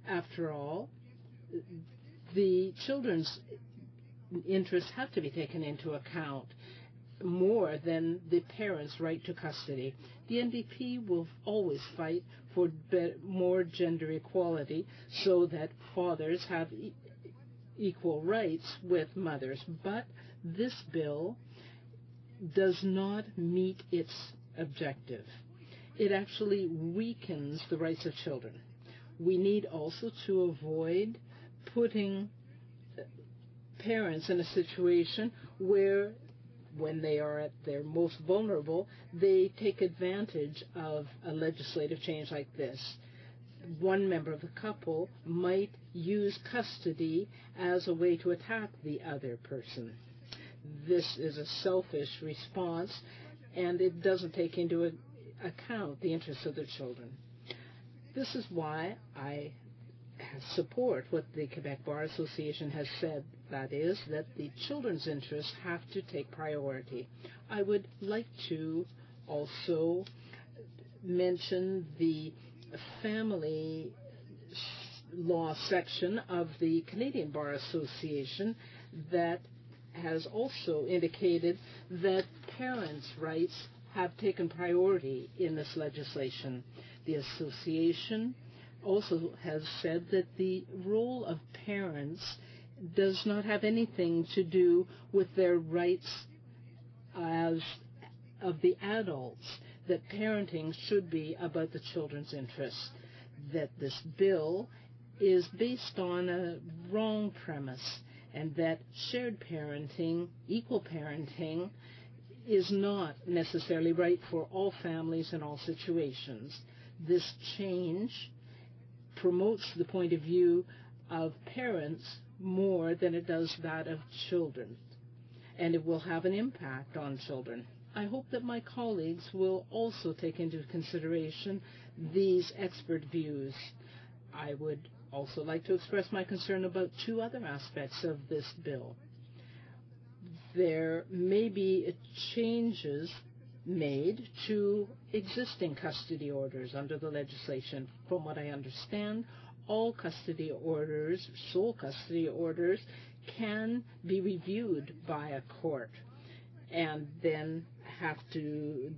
After all, the children's interests have to be taken into account more than the parents' right to custody. The NDP will always fight for more gender equality so that fathers have e- equal rights with mothers. But this bill does not meet its objective. It actually weakens the rights of children. We need also to avoid putting uh, parents in a situation where when they are at their most vulnerable, they take advantage of a legislative change like this. One member of the couple might use custody as a way to attack the other person. This is a selfish response, and it doesn't take into account the interests of the children. This is why I support what the Quebec Bar Association has said that is, that the children's interests have to take priority. I would like to also mention the family law section of the Canadian Bar Association that has also indicated that parents' rights have taken priority in this legislation. The association also has said that the role of parents does not have anything to do with their rights as of the adults, that parenting should be about the children's interests, that this bill is based on a wrong premise and that shared parenting, equal parenting, is not necessarily right for all families in all situations. This change promotes the point of view of parents more than it does that of children, and it will have an impact on children. I hope that my colleagues will also take into consideration these expert views. I would also like to express my concern about two other aspects of this bill. There may be changes made to existing custody orders under the legislation. From what I understand, all custody orders, sole custody orders, can be reviewed by a court and then have to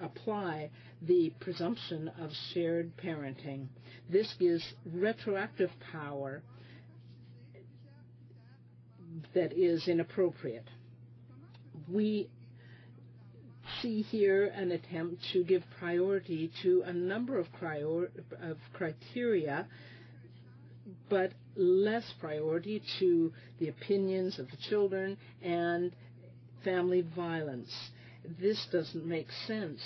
apply the presumption of shared parenting. This gives retroactive power that is inappropriate. We see here an attempt to give priority to a number of, criteria, but less priority to the opinions of the children and family violence. This doesn't make sense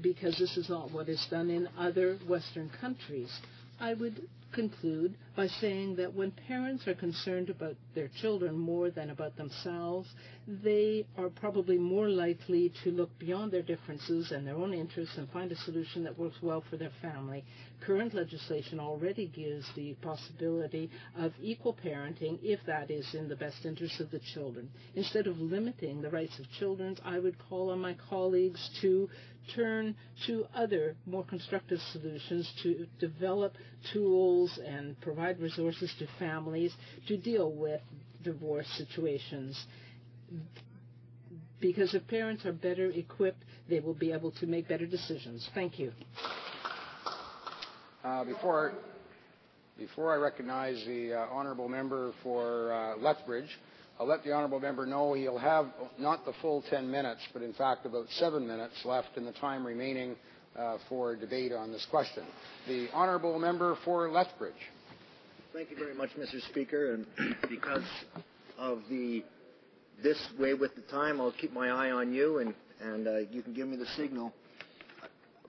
because this is not what is done in other Western countries. I would conclude by saying that when parents are concerned about their children more than about themselves, they are probably more likely to look beyond their differences and their own interests and find a solution that works well for their family. Current legislation already gives the possibility of equal parenting if that is in the best interest of the children. Instead of limiting the rights of children, I would call on my colleagues to turn to other more constructive solutions to develop tools and provide resources to families to deal with divorce situations. Because if parents are better equipped, they will be able to make better decisions. Thank you. Uh, before, before I recognize the uh, honourable member for uh, Lethbridge, I'll let the honourable member know he'll have not the full 10 minutes, but in fact about seven minutes left in the time remaining uh, for debate on this question. The honourable member for Lethbridge. Thank you very much, Mr. Speaker. And *clears throat* because of the this way with the time, I'll keep my eye on you, and and uh, you can give me the signal.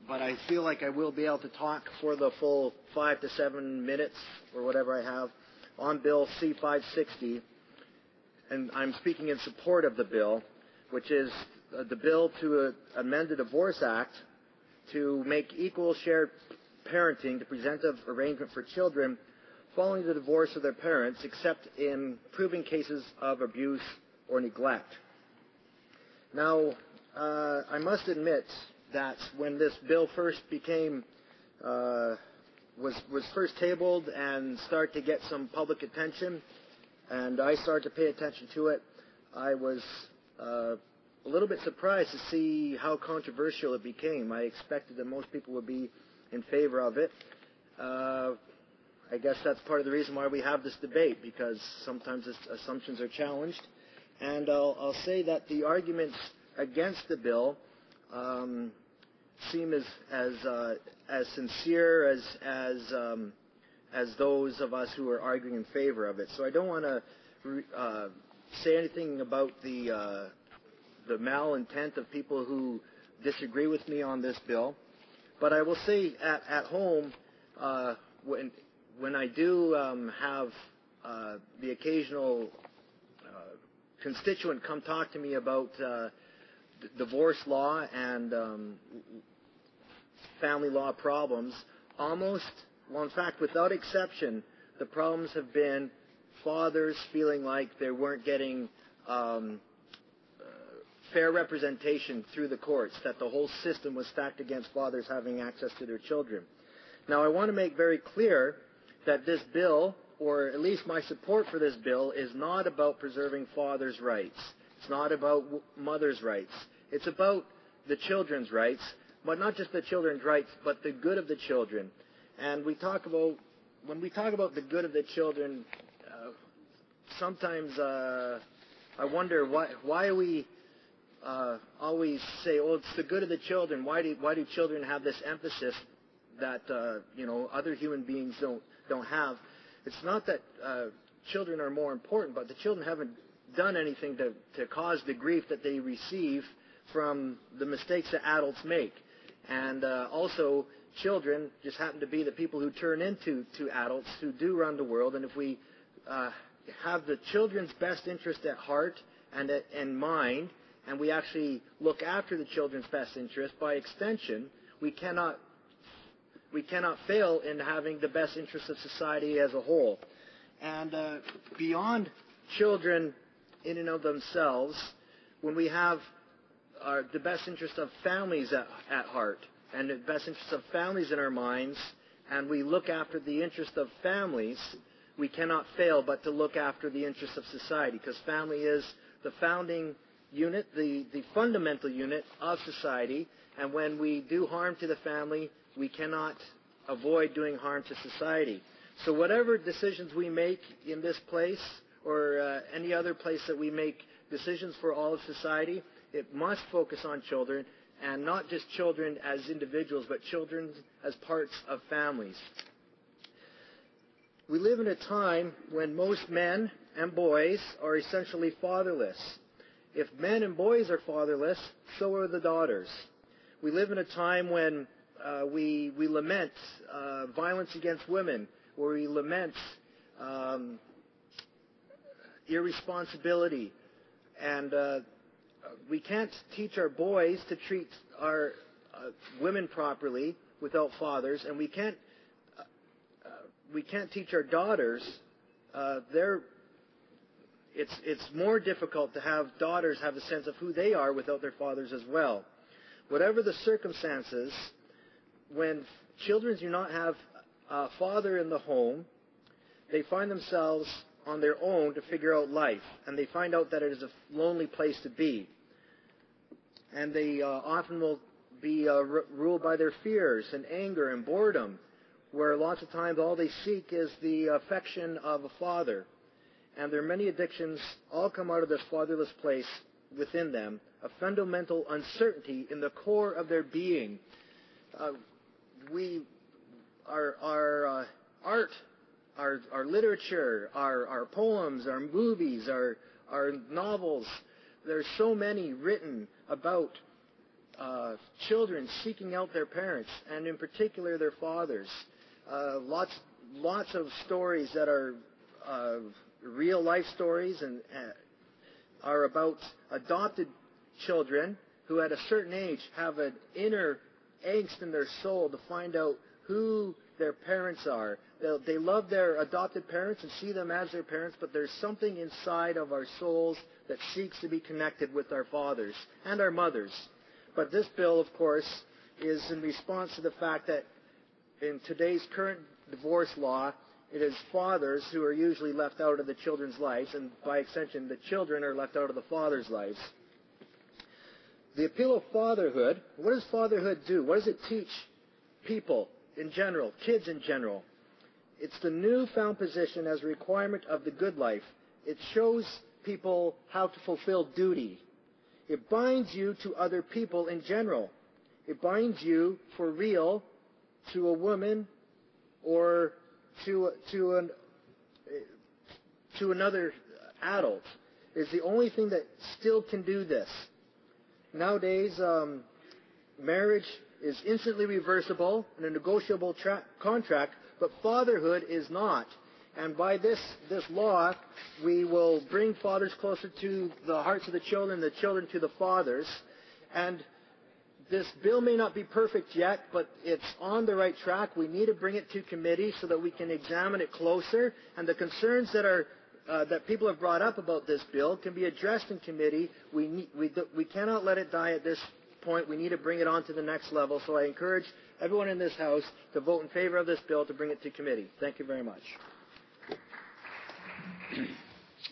But I feel like I will be able to talk for the full five to seven minutes or whatever I have on Bill C-560 and I'm speaking in support of the bill, which is the bill to amend the Divorce Act to make equal shared parenting the presumptive arrangement for children following the divorce of their parents, except in proven cases of abuse or neglect. Now, uh, I must admit that when this bill first became uh, was was first tabled and started to get some public attention, and I started to pay attention to it. I was uh, a little bit surprised to see how controversial it became. I expected that most people would be in favor of it. Uh, I guess that's part of the reason why we have this debate, because sometimes assumptions are challenged. And I'll, I'll say that the arguments against the bill um, seem as as uh, as sincere as as um, as those of us who are arguing in favor of it. So I don't want to uh, say anything about the uh, the malintent of people who disagree with me on this bill, but I will say at at home uh, when when I do um, have uh, the occasional uh, constituent come talk to me about uh, d- divorce law and um, family law problems, almost well, in fact, without exception, the problems have been fathers feeling like they weren't getting um, uh, fair representation through the courts, that the whole system was stacked against fathers having access to their children. Now, I want to make very clear that this bill, or at least my support for this bill, is not about preserving fathers' rights. It's not about mothers' rights. It's about the children's rights, but not just the children's rights, but the good of the children. And we talk about, when we talk about the good of the children, uh, sometimes uh, I wonder why, why we uh, always say, "Oh, it's the good of the children." Why do why do children have this emphasis that uh, you know other human beings don't don't have? It's not that uh, children are more important, but the children haven't done anything to, to cause the grief that they receive from the mistakes that adults make. And uh, also, children just happen to be the people who turn into to adults who do run the world. And if we uh, have the children's best interest at heart and in mind, and we actually look after the children's best interest, by extension, we cannot we cannot fail in having the best interest of society as a whole. And uh, beyond children in and of themselves, when we have our, the best interest of families at, at heart and the best interests of families in our minds, and we look after the interests of families, we cannot fail but to look after the interests of society because family is the founding unit, the, the fundamental unit of society. And when we do harm to the family, we cannot avoid doing harm to society. So, whatever decisions we make in this place or uh, any other place that we make decisions for all of society, it must focus on children and not just children as individuals, but children as parts of families. We live in a time when most men and boys are essentially fatherless. If men and boys are fatherless, so are the daughters. We live in a time when uh, we, we lament uh, violence against women, where we lament um, irresponsibility and uh, we can't teach our boys to treat our uh, women properly without fathers, and we can't uh, uh we can't teach our daughters. Uh, their it's it's more difficult to have daughters have a sense of who they are without their fathers as well. Whatever the circumstances, when children do not have a father in the home, they find themselves on their own to figure out life, and they find out that it is a lonely place to be and they uh, often will be uh, r- ruled by their fears and anger and boredom, where lots of times all they seek is the affection of a father. And their many addictions all come out of this fatherless place within them, a fundamental uncertainty in the core of their being. Uh, we, our, our uh, art, our, our literature, our, our poems, our movies, our, our novels, there's so many written about uh, children seeking out their parents, and in particular their fathers. Uh, lots, lots of stories that are uh, real life stories and uh, are about adopted children who, at a certain age, have an inner angst in their soul to find out who their parents are. They, love their adopted parents and see them as their parents, but there's something inside of our souls that seeks to be connected with our fathers and our mothers. But this bill, of course, is in response to the fact that in today's current divorce law, it is fathers who are usually left out of the children's lives, and by extension, the children are left out of the father's lives. The appeal of fatherhood, what does fatherhood do? What does it teach people in general, kids in general? It's the newfound position as a requirement of the good life. It shows people how to fulfill duty. It binds you to other people in general. It binds you for real to a woman or to, to, an, to another adult. Is the only thing that still can do this. Nowadays, um, marriage is instantly reversible and a negotiable tra- contract, but fatherhood is not. And by this, this law, we will bring fathers closer to the hearts of the children, the children to the fathers. And this bill may not be perfect yet, but it's on the right track. We need to bring it to committee so that we can examine it closer. And the concerns that are uh, that people have brought up about this bill can be addressed in committee. We, need, we, we cannot let it die at this point. We need to bring it on to the next level. So I encourage everyone in this House to vote in favor of this bill to bring it to committee. Thank you very much. *clears throat*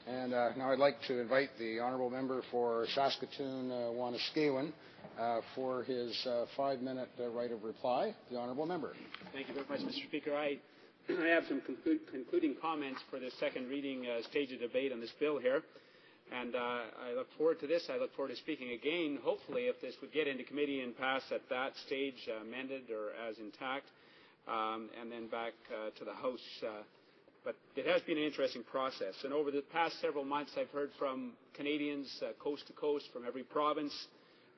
And uh, now I'd like to invite the honourable member for Saskatoon uh, Wanuskewin uh, for his uh, five-minute uh, right of reply. The honourable member. Thank you very much, Mr. Speaker. I, *clears throat* I have some conclu- concluding comments for the second reading uh, stage of debate on this bill here. And uh, I look forward to this. I look forward to speaking again, hopefully, if this would get into committee and pass at that stage, uh, amended or as intact, um, and then back uh, to the House. Uh, but it has been an interesting process. And over the past several months, I've heard from Canadians uh, coast to coast, from every province,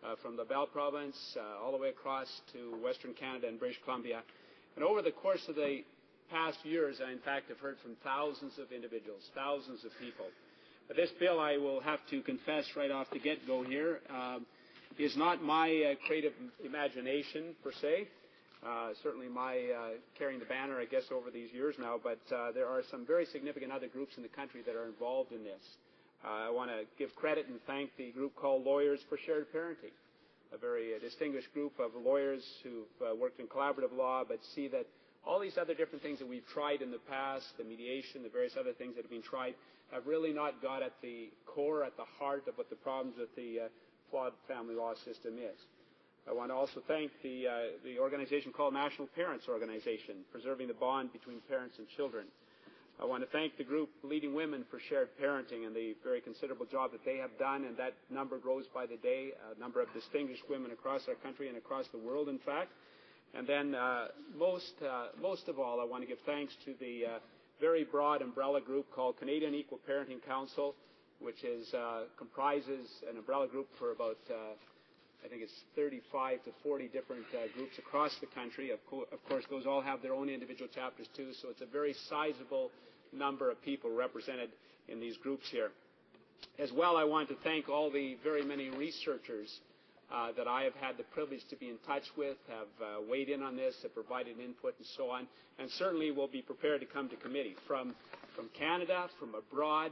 uh, from the Belle province all the way across to Western Canada and British Columbia. And over the course of the past years, I in fact have heard from thousands of individuals, thousands of people. This bill, I will have to confess right off the get-go here, um, is not my uh, creative imagination per se. Uh, certainly my uh, carrying the banner, I guess, over these years now, but uh, there are some very significant other groups in the country that are involved in this. Uh, I want to give credit and thank the group called Lawyers for Shared Parenting, a very uh, distinguished group of lawyers who've worked in collaborative law, but see that all these other different things that we've tried in the past, the mediation, the various other things that have been tried, have really not got at the core, at the heart of what the problems with the uh, flawed family law system is. I want to also thank the, uh, the organization called National Parents Organization, preserving the bond between parents and children. I want to thank the group Leading Women for Shared Parenting and the very considerable job that they have done, and that number grows by the day, a number of distinguished women across our country and across the world, in fact. And then, uh, most, uh, most of all, I want to give thanks to the uh, very broad umbrella group called Canadian Equal Parenting Council, which is, uh, comprises an umbrella group for about uh, I think it's 35 to 40 different uh, groups across the country. Of, co- of course, those all have their own individual chapters too, so it's a very sizable number of people represented in these groups here. As well, I want to thank all the very many researchers uh, that I have had the privilege to be in touch with, have uh, weighed in on this, have provided input and so on, and certainly will be prepared to come to committee from, from Canada, from abroad,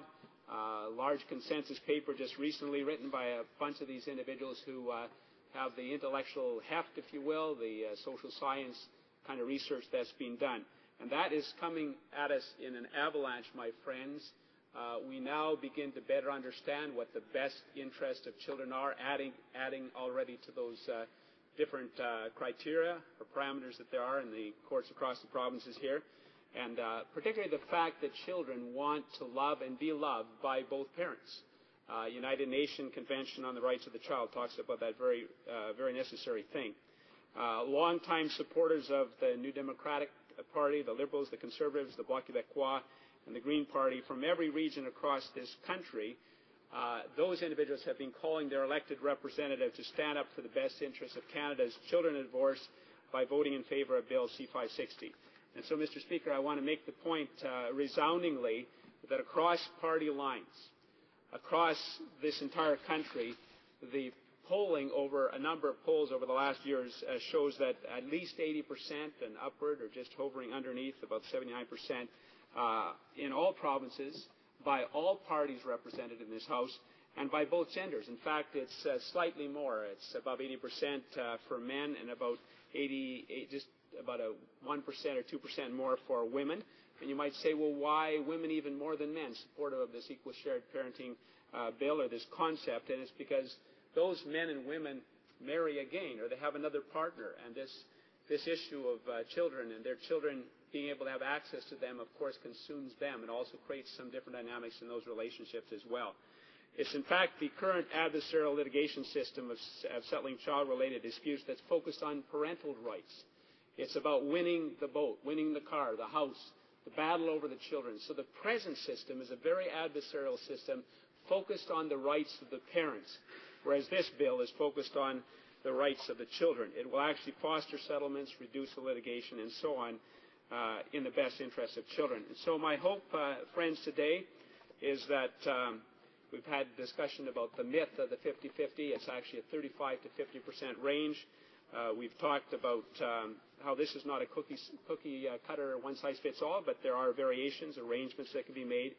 uh, large consensus paper just recently written by a bunch of these individuals who uh, have the intellectual heft, if you will, the uh, social science kind of research that's been done. And that is coming at us in an avalanche, my friends. Uh, we now begin to better understand what the best interests of children are, adding, adding already to those uh, different uh, criteria or parameters that there are in the courts across the provinces here. And particularly the fact that children want to love and be loved by both parents. United Nations Convention on the Rights of the Child talks about that very, very necessary thing. Longtime supporters of the New Democratic Party, the Liberals, the Conservatives, the Bloc Québécois, and the Green Party from every region across this country, uh, those individuals have been calling their elected representative to stand up for the best interests of Canada's children of divorce by voting in favour of Bill C-560. And so, Mr. Speaker, I want to make the point uh, resoundingly that across party lines, across this entire country, the polling over a number of polls over the last years uh, shows that at least 80% and upward, or just hovering underneath, about 79%, uh, in all provinces, by all parties represented in this House, and by both genders. In fact, it's uh, slightly more. It's above 80% uh, for men and about 80, just about a 1% or 2% more for women. And you might say, well, why women even more than men supportive of this equal shared parenting uh, bill or this concept? And it's because those men and women marry again or they have another partner. And this, this issue of uh, children and their children being able to have access to them, of course, consumes them and also creates some different dynamics in those relationships as well. It's in fact the current adversarial litigation system of, of settling child-related disputes that's focused on parental rights. It's about winning the boat, winning the car, the house, the battle over the children. So the present system is a very adversarial system focused on the rights of the parents, whereas this bill is focused on the rights of the children. It will actually foster settlements, reduce the litigation, and so on in the best interest of children. So my hope, uh, friends, today is that um, we've had discussion about the myth of the 50-50. It's actually a 35 to 50 percent range. Uh, we've talked about um, how this is not a cookie, cookie uh, cutter one size fits all, but there are variations, arrangements that can be made.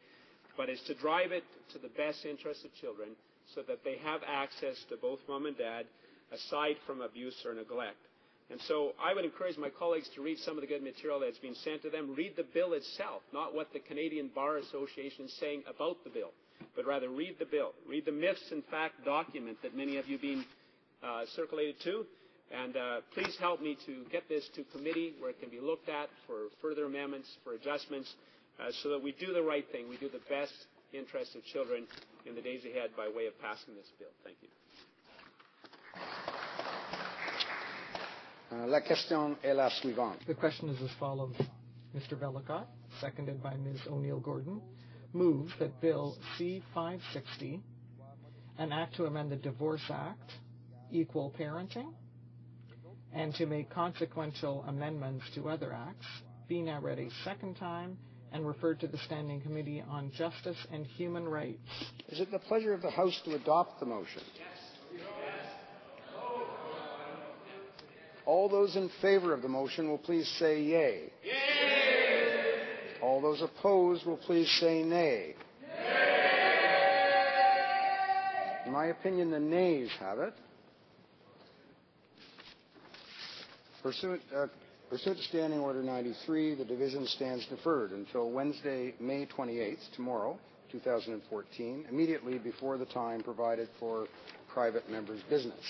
but it's to drive it to the best interest of children so that they have access to both mom and dad aside from abuse or neglect. And so I would encourage my colleagues to read some of the good material that's been sent to them. Read the bill itself, not what the Canadian Bar Association is saying about the bill, but rather read the bill. Read the myths and fact document that many of you have been uh, circulated to. And uh, please help me to get this to committee where it can be looked at for further amendments, for adjustments, uh, so that we do the right thing. We do the best interest of children in the days ahead by way of passing this bill. Thank you. Uh, the question is as follows. Mr. Vellacott, seconded by Ms. O'Neill Gordon, moves that Bill C-560, an act to amend the Divorce Act, Equal Parenting, and to make consequential amendments to other acts, be now read a second time and referred to the Standing Committee on Justice and Human Rights. Is it the pleasure of the House to adopt the motion? All those in favor of the motion will please say yea. Yay! All those opposed will please say nay. In my opinion, the nays have it. Pursuant, uh, pursuant to Standing Order 93, the division stands deferred until Wednesday, May 28th, tomorrow, 2014, immediately before the time provided for private members' business.